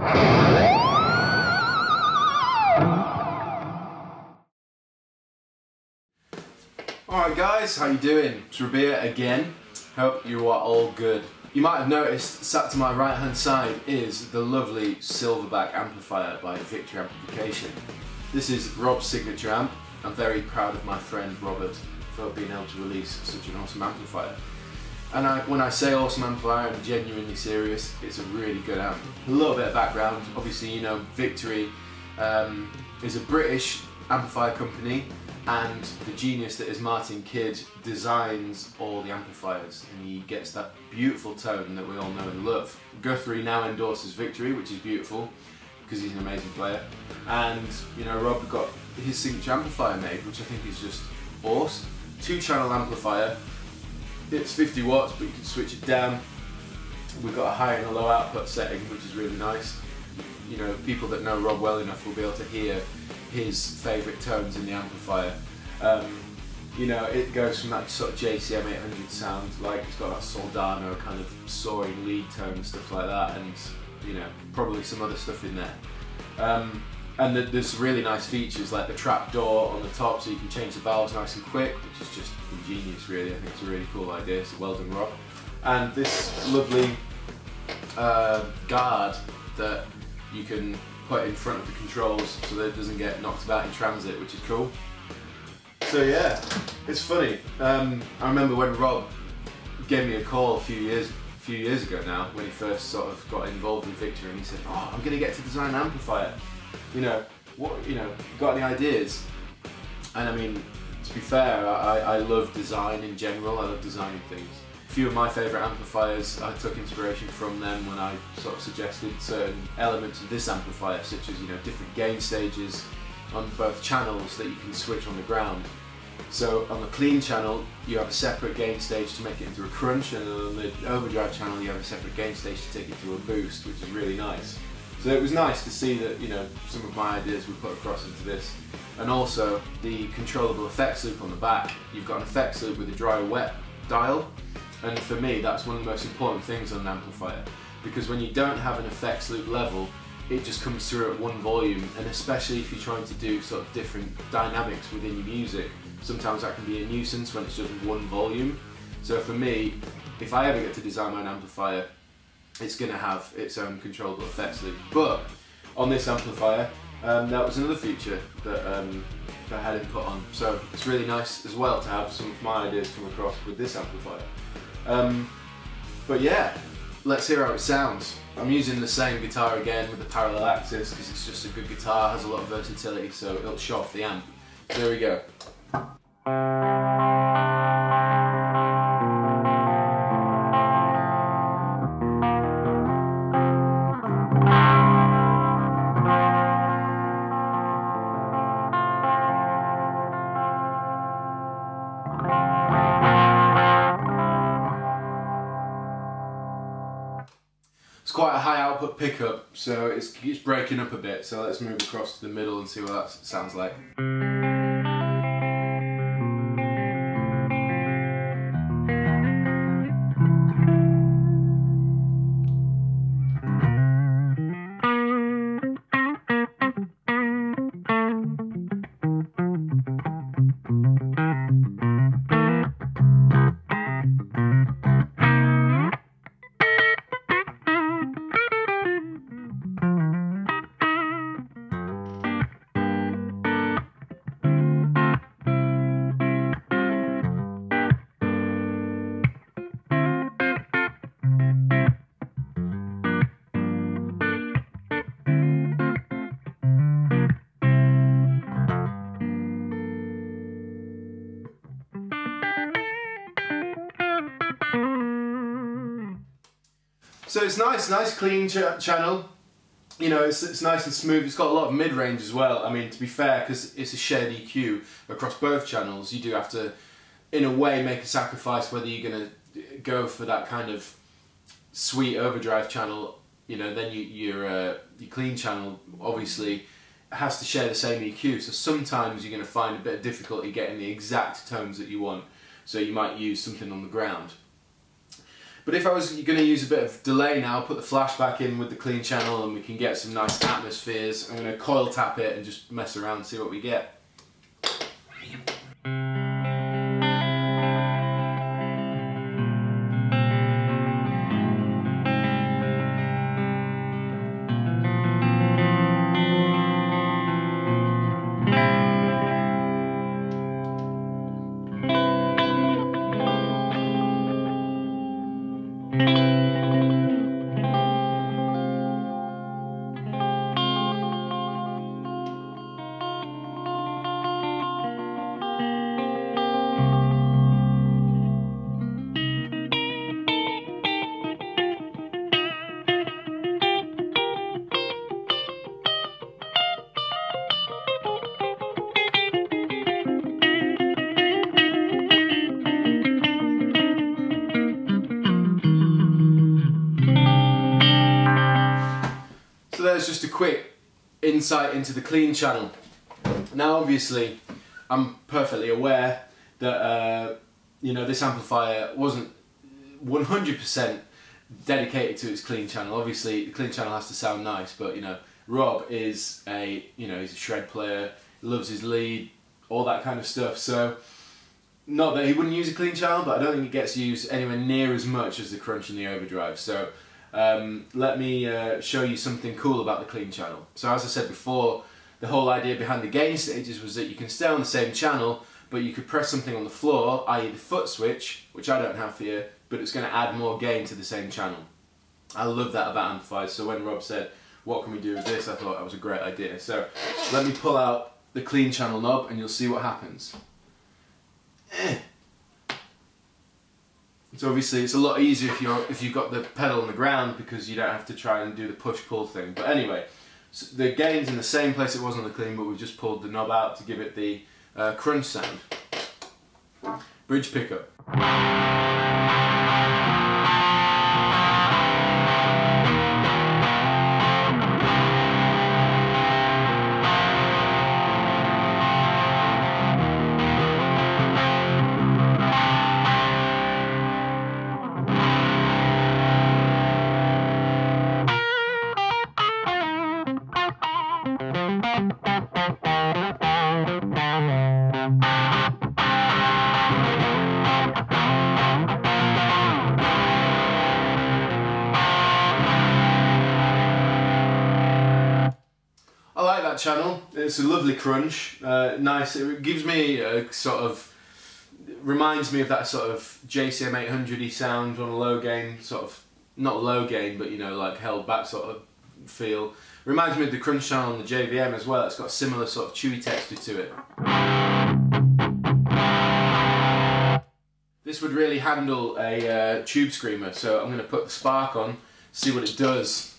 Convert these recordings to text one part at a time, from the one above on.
Alright guys, how you doing? It's Rabea again. Hope you are all good. You might have noticed, sat to my right hand side is the lovely Silverback amplifier by Victory Amplification. This is Rob's signature amp. I'm very proud of my friend Robert for being able to release such an awesome amplifier. And I, when I say awesome amplifier, I'm genuinely serious. It's a really good amp. A little bit of background. Obviously, you know, Victory um, is a British amplifier company and the genius that is Martin Kidd designs all the amplifiers and he gets that beautiful tone that we all know and love. Guthrie now endorses Victory which is beautiful because he's an amazing player and you know Rob got his signature amplifier made which I think is just awesome. Two channel amplifier, it's 50 watts but you can switch it down. We've got a high and a low output setting which is really nice. You know people that know Rob well enough will be able to hear his favourite tones in the amplifier. Um, you know, it goes from that sort of JCM 800 sound, like it's got that Soldano kind of soaring lead tone and stuff like that, and you know, probably some other stuff in there. Um, and the, there's really nice features like the trap door on the top so you can change the valves nice and quick, which is just ingenious really. I think it's a really cool idea, so well done Rob. And this lovely uh, guard that you can put in front of the controls so that it doesn't get knocked about in transit, which is cool. So yeah, it's funny. Um, I remember when Rob gave me a call a few years a few years ago now, when he first sort of got involved in Victory, and he said, "Oh, I'm going to get to design an amplifier. You know, what? You know, got any ideas?" And I mean, to be fair, I, I love design in general. I love designing things A few of my favourite amplifiers, I took inspiration from them when I sort of suggested certain elements of this amplifier, such as you know different gain stages on both channels that you can switch on the ground. So on the clean channel, you have a separate gain stage to make it into a crunch, and on the overdrive channel, you have a separate gain stage to take it to a boost, which is really nice. So it was nice to see that you know some of my ideas were put across into this, and also the controllable effects loop on the back. You've got an effects loop with a dry-wet dial, and for me, that's one of the most important things on an amplifier. Because when you don't have an effects loop level, it just comes through at one volume, and especially if you're trying to do sort of different dynamics within your music, sometimes that can be a nuisance when it's just one volume. So for me, if I ever get to design my own amplifier, it's going to have its own controllable effects loop. But on this amplifier, um, that was another feature that, um, that I had input on. So it's really nice as well to have some of my ideas come across with this amplifier. Um, but yeah, let's hear how it sounds. I'm using the same guitar again with the parallel axis because it's just a good guitar, has a lot of versatility, so it'll show off the amp. So there we go. Output pickup, so it's, it's breaking up a bit. So let's move across to the middle and see what that sounds like. So it's nice, nice clean ch channel. You know, it's, it's nice and smooth. It's got a lot of mid-range as well. I mean, to be fair, because it's a shared EQ across both channels, you do have to, in a way, make a sacrifice whether you're going to go for that kind of sweet overdrive channel. You know, then you, your uh, your clean channel obviously has to share the same EQ. So sometimes you're going to find a bit of difficulty getting the exact tones that you want. So you might use something on the ground. But if I was going to use a bit of delay now, put the flash back in with the clean channel and we can get some nice atmospheres. I'm going to coil tap it and just mess around and see what we get. There's just a quick insight into the clean channel. Now obviously I'm perfectly aware that uh, you know this amplifier wasn't 100% dedicated to its clean channel. Obviously the clean channel has to sound nice but you know Rob is a you know he's a shred player, loves his lead, all that kind of stuff. So not that he wouldn't use a clean channel but I don't think it gets used anywhere near as much as the crunch and the overdrive. So um, let me uh, show you something cool about the clean channel. So as I said before, the whole idea behind the gain stages was that you can stay on the same channel, but you could press something on the floor, i.e. the foot switch, which I don't have here, but it's going to add more gain to the same channel. I love that about amplifiers, so when Rob said, what can we do with this, I thought that was a great idea. So let me pull out the clean channel knob and you'll see what happens. Eh. So obviously it's a lot easier if you're if you've got the pedal on the ground because you don't have to try and do the push pull thing. But anyway, so the gain's in the same place it was on the clean, but we've just pulled the knob out to give it the uh, crunch sound. Bridge pickup. Channel. It's a lovely crunch. Uh, nice. It gives me a sort of reminds me of that sort of JCM 800y sound on a low gain, sort of not low gain, but you know like held back sort of feel. Reminds me of the crunch channel on the JVM as well. It's got a similar sort of chewy texture to it. This would really handle a uh, tube screamer, so I'm going to put the spark on, see what it does.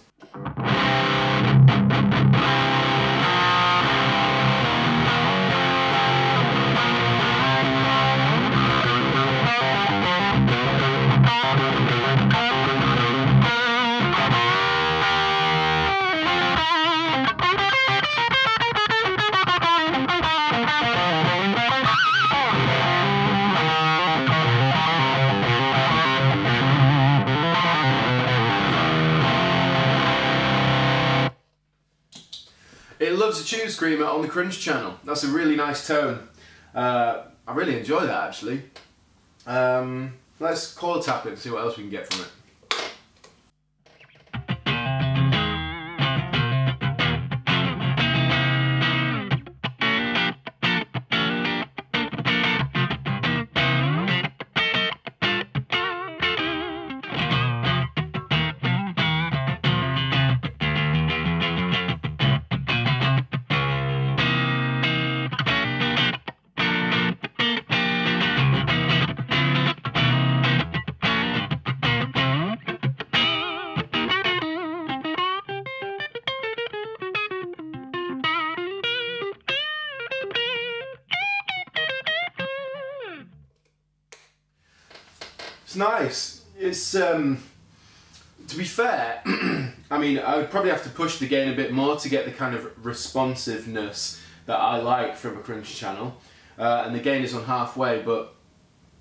It tube screamer on the crunch channel. That's a really nice tone. Uh, I really enjoy that actually. Um, let's coil tap it and see what else we can get from it. It's nice. It's um, to be fair. I mean, I would probably have to push the gain a bit more to get the kind of responsiveness that I like from a crunch channel, uh, and the gain is on halfway. But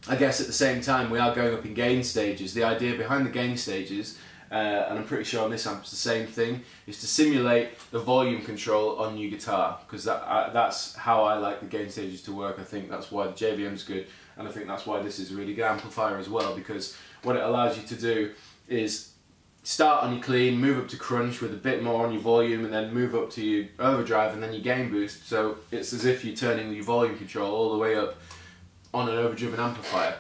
I guess at the same time we are going up in gain stages. The idea behind the gain stages, uh, and I'm pretty sure on this amp it's the same thing, is to simulate the volume control on your guitar because that, uh, that's how I like the gain stages to work. I think that's why the JVM's good, and I think that's why this is a really good amplifier as well because what it allows you to do is start on your clean, move up to crunch with a bit more on your volume, and then move up to your overdrive and then your gain boost. So it's as if you're turning your volume control all the way up on an overdriven amplifier.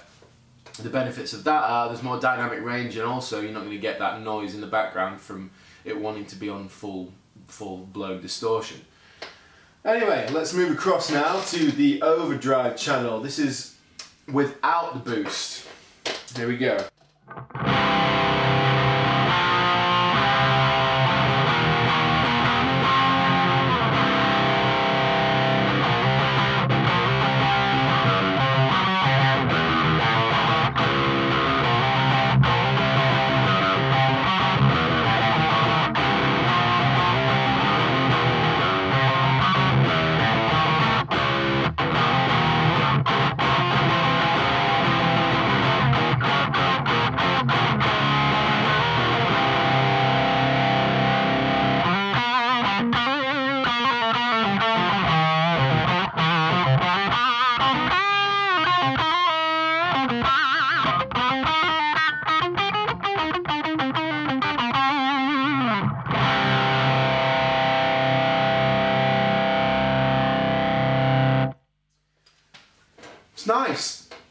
The benefits of that are there's more dynamic range and also you're not going to get that noise in the background from it wanting to be on full full blown distortion. Anyway, let's move across now to the overdrive channel. This is without the boost. There we go.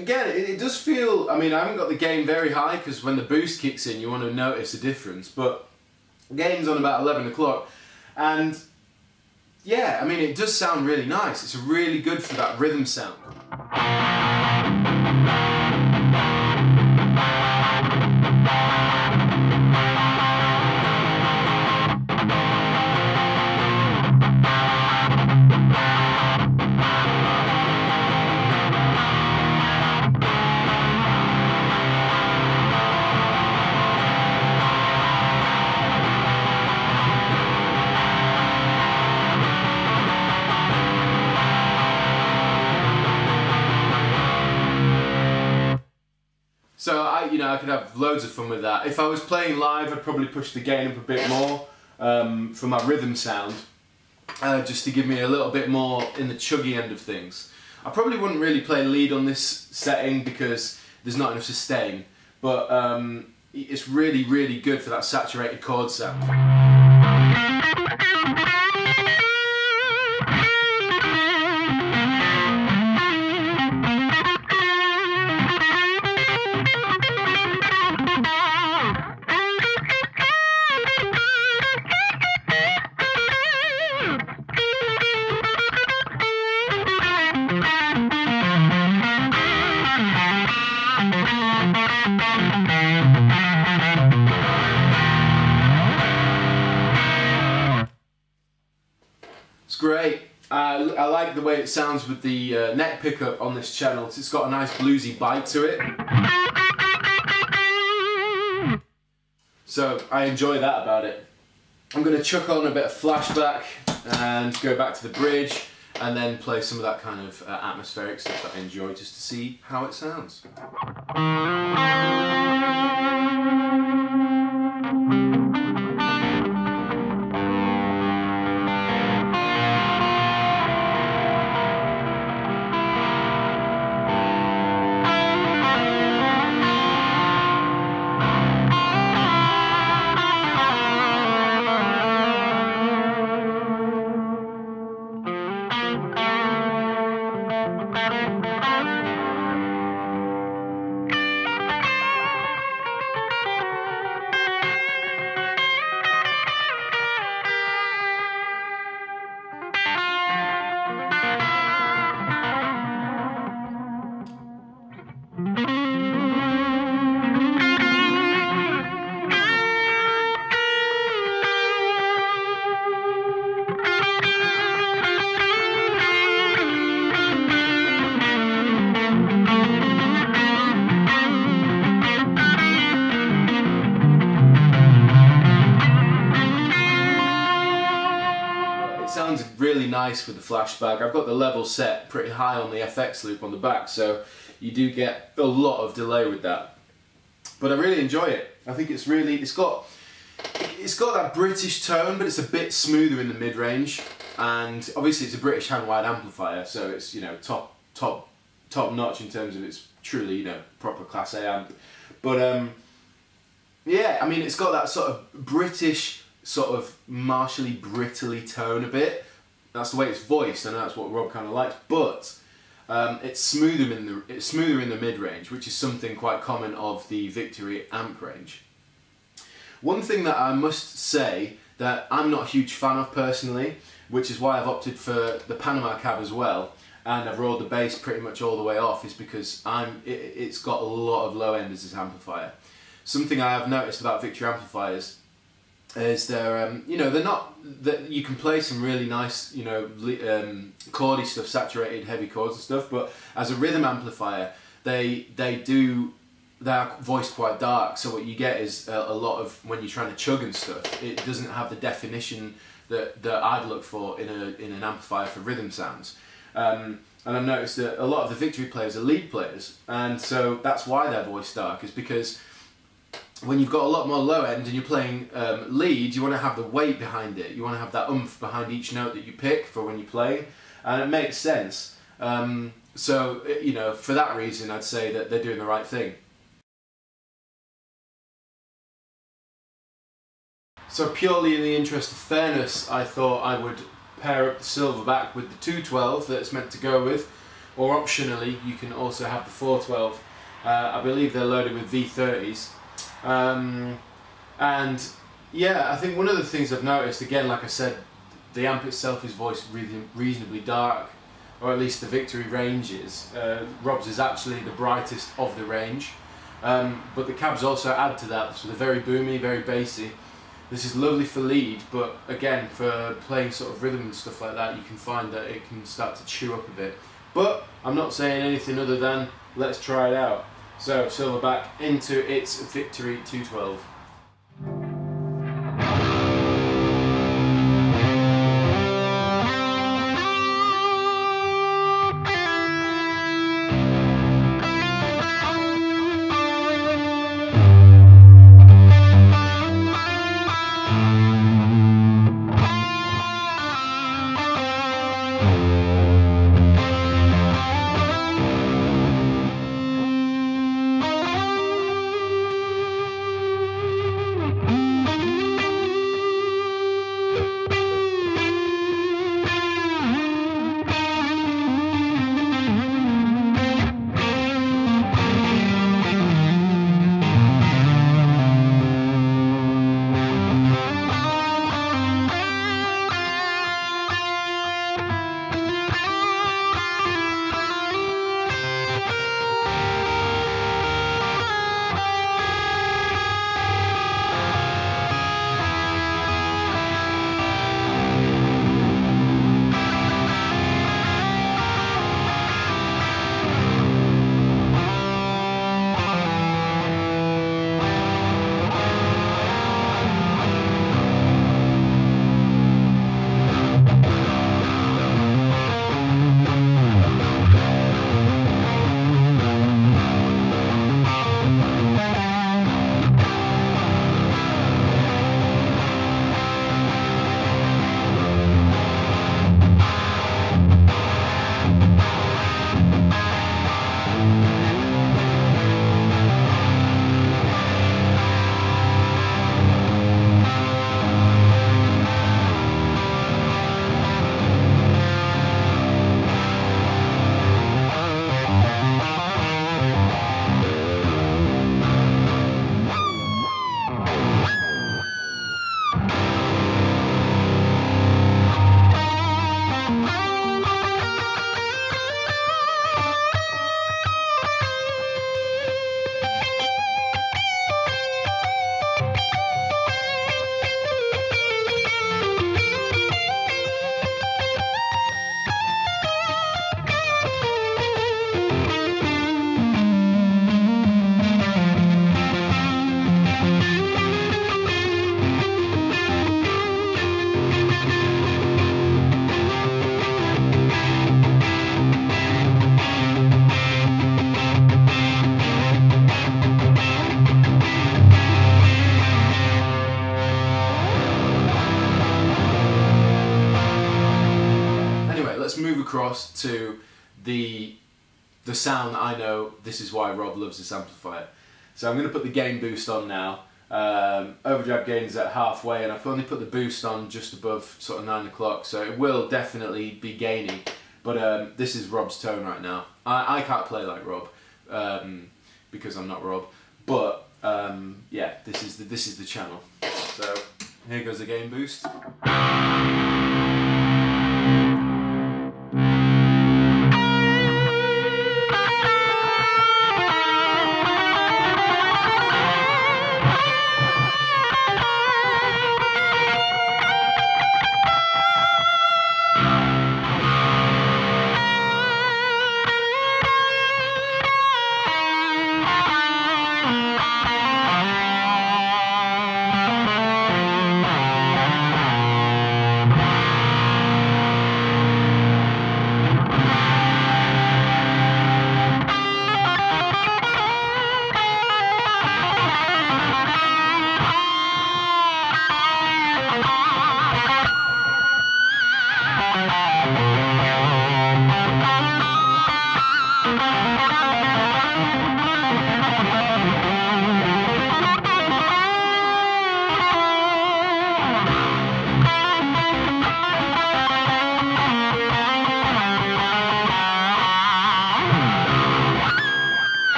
Again, it, it, does feel, I mean, I haven't got the gain very high because when the boost kicks in, you want to notice a difference, but gain's on about 11 o'clock. And yeah, I mean, it does sound really nice. It's really good for that rhythm sound. Could have loads of fun with that. If I was playing live, I'd probably push the gain up a bit more um, for my rhythm sound, uh, just to give me a little bit more in the chuggy end of things. I probably wouldn't really play lead on this setting because there's not enough sustain, but um, it's really, really good for that saturated chord sound. It's great. Uh, I like the way it sounds with the uh, neck pickup on this channel. It's got a nice bluesy bite to it. So I enjoy that about it. I'm going to chuck on a bit of flashback and go back to the bridge and then play some of that kind of uh, atmospheric stuff that I enjoy just to see how it sounds. Nice with the flashback. I've got the level set pretty high on the FX loop on the back, so you do get a lot of delay with that. But I really enjoy it. I think it's really, it's got, it's got that British tone, but it's a bit smoother in the mid range. And obviously, it's a British hand wired amplifier, so it's you know top top top notch in terms of its truly you know proper class A amp. But um, yeah, I mean, it's got that sort of British sort of martially brittly tone a bit. That's the way it's voiced, and that's what Rob kind of likes. But um, it's smoother in the it's smoother in the mid range, which is something quite common of the Victory amp range. One thing that I must say that I'm not a huge fan of personally, which is why I've opted for the Panama cab as well, and I've rolled the bass pretty much all the way off, is because I'm it, has got a lot of low end as this amplifier. Something I have noticed about Victory amplifiers is they're um, you know they're not that you can play some really nice you know um, chordy stuff, saturated heavy chords and stuff, but as a rhythm amplifier, they they do they're voiced quite dark. So what you get is a, a, lot of when you're trying to chug and stuff, it doesn't have the definition that, that I'd look for in a in an amplifier for rhythm sounds. Um, and I've noticed that a lot of the victory players are lead players, and so that's why they're voiced dark is because when you've got a lot more low end and you're playing um, lead, you want to have the weight behind it. You want to have that oomph behind each note that you pick for when you play, and it makes sense. Um, so you know, for that reason, I'd say that they're doing the right thing. So purely in the interest of fairness, I thought I would pair up the Silverback with the 212 that it's meant to go with, or optionally you can also have the 412. Uh, I believe they're loaded with V30s. Um, and yeah, I think one of the things I've noticed, again, like I said, the amp itself is voiced reasonably dark, or at least the Victory range is. Uh, Rob's is actually the brightest of the range, um, but the cabs also add to that, so they're very boomy, very bassy. This is lovely for lead, but again, for playing sort of rhythm and stuff like that, you can find that it can start to chew up a bit. But I'm not saying anything other than let's try it out. So Silverback into its Victory 212. Across to the the sound that I know this is why Rob loves this amplifier. So I'm going to put the gain boost on now. Um, overdrive gain is at halfway and I've only put the boost on just above sort of 9 o'clock so it will definitely be gaining but um, this is Rob's tone right now. I, I can't play like Rob um, because I'm not Rob but um, yeah this is the, this is the channel. So here goes the gain boost.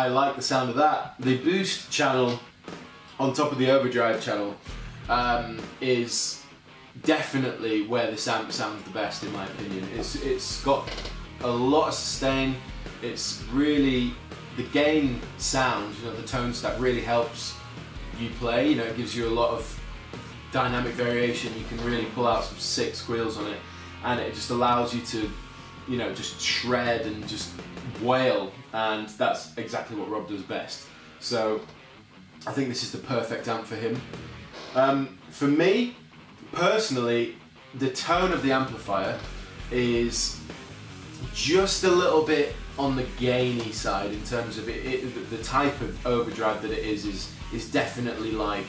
I like the sound of that. The boost channel on top of the overdrive channel um, is definitely where this amp sounds the best in my opinion. It's it's got a lot of sustain. It's really the gain sound, you know, the tone stack really helps you play. You know, it gives you a lot of dynamic variation. You can really pull out some sick squeals on it, and it just allows you to, you know, just shred and just wail. And that's exactly what Rob does best. So I think this is the perfect amp for him. Um, for me, personally, the tone of the amplifier is just a little bit on the gainy side in terms of it, it, the type of overdrive that it is is is definitely like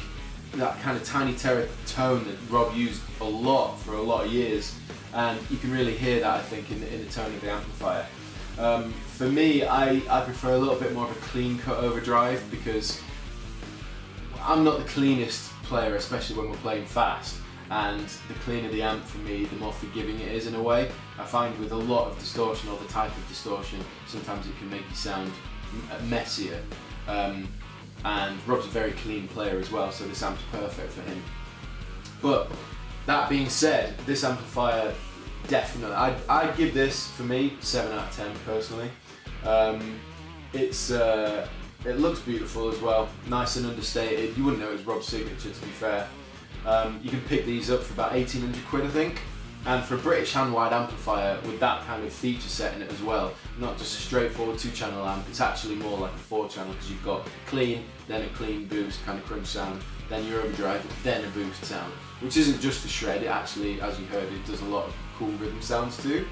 that kind of tiny terror tone that Rob used a lot for a lot of years and you can really hear that I think in, in the tone of the amplifier. Um, for me, I, I prefer a little bit more of a clean cut overdrive because I'm not the cleanest player, especially when we're playing fast. And the cleaner the amp for me, the more forgiving it is in a way. I find with a lot of distortion or the type of distortion, sometimes it can make you sound messier. Um, and Rob's a very clean player as well, so this amp's perfect for him. But that being said, this amplifier definitely, I'd, I'd give this for me seven out of ten personally. Um, it's uh, it looks beautiful as well, nice and understated. You wouldn't know it's Rob's signature to be fair. Um, you can pick these up for about 1800 quid I think. And for a British hand-wired amplifier with that kind of feature set in it as well, not just a straightforward two-channel amp, it's actually more like a four-channel because you've got clean, then a clean boost, kind of crunch sound, then your overdrive, then a boost sound. Which isn't just a shred, it actually, as you heard, it does a lot of cool rhythm sounds too.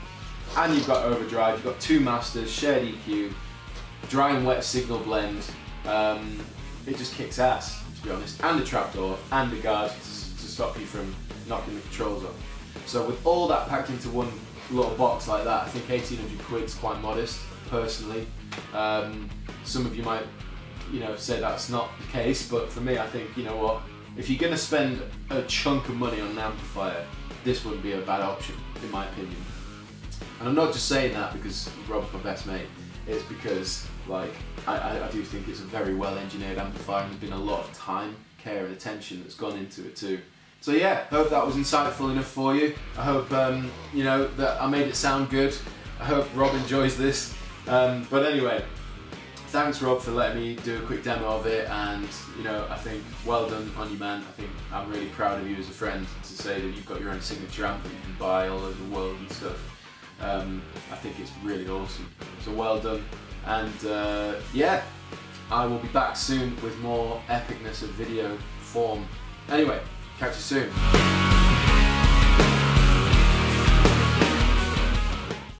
And you've got overdrive, you've got two masters, shared EQ, dry and wet signal blend. Um, it just kicks ass, to be honest. And a trapdoor, and a guard to, to stop you from knocking the controls off. So with all that packed into one little box like that, I think 1800 quid's quite modest, personally. Um, some of you might, you know, say that's not the case, but for me, I think, you know what, if you're going to spend a chunk of money on an amplifier, this wouldn't be a bad option, in my opinion. And I'm not just saying that because Rob's my best mate, it's because, like, I, I, I do think it's a very well engineered amplifier and there's been a lot of time, care and attention that's gone into it too. So yeah, hope that was insightful enough for you. I hope um, you know that I made it sound good. I hope Rob enjoys this. Um, but anyway, thanks Rob for letting me do a quick demo of it and you know I think well done on you man. I think I'm really proud of you as a friend to say that you've got your own signature amp that you can buy all over the world and stuff. Um, I think it's really awesome. So well done. And uh, yeah, I will be back soon with more epicness of video form. Anyway, Catch you soon.